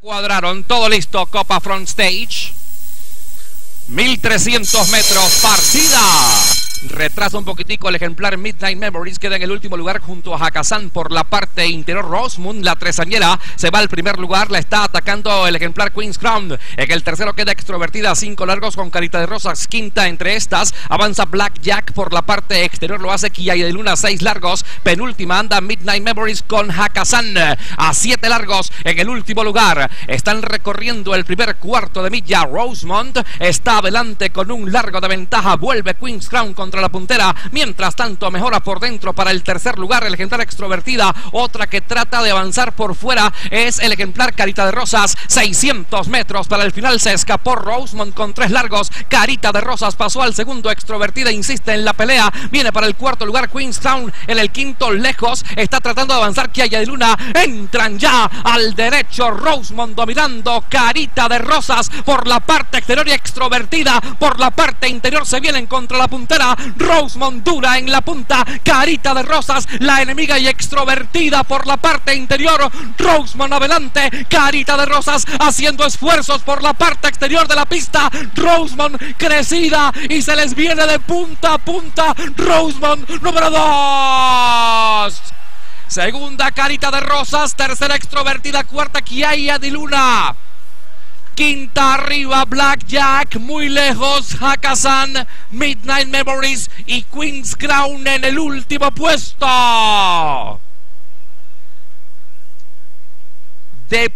Cuadraron, todo listo, Copa Front Stage. 1300 metros, partida. Retrasa un poquitico el ejemplar Midnight Memories, queda en el último lugar junto a Hakazan por la parte interior. Rosemund, la tresañera, se va al primer lugar, la está atacando el ejemplar Queen's Crown. En el tercero queda extrovertida, cinco largos con carita de rosas, quinta entre estas. Avanza Black Jack por la parte exterior, lo hace Kia y de Luna, seis largos. Penúltima anda Midnight Memories con Hakazan a siete largos en el último lugar. Están recorriendo el primer cuarto de milla. Rosemont está adelante con un largo de ventaja. Vuelve Queen's Crown con contra la puntera. Mientras tanto, mejora por dentro para el tercer lugar el ejemplar extrovertida. Otra que trata de avanzar por fuera es el ejemplar Carita de Rosas. 600 metros para el final se escapó Rosemont con tres largos. Carita de Rosas pasó al segundo. Extrovertida insiste en la pelea. Viene para el cuarto lugar Queenstown. En el quinto lejos está tratando de avanzar Kiaya de Luna. Entran ya al derecho Rosemont dominando. Carita de Rosas por la parte exterior y extrovertida por la parte interior se vienen contra la puntera. Rosemont dura en la punta, carita de rosas, la enemiga y extrovertida por la parte interior. Rosemont adelante, carita de rosas haciendo esfuerzos por la parte exterior de la pista. Rosemont crecida y se les viene de punta a punta. Rosemont número 2. Segunda carita de rosas, tercera extrovertida, cuarta Kiaya de Luna. Quinta arriba Blackjack, muy lejos Hakazan, Midnight Memories y Queen's Crown en el último puesto. De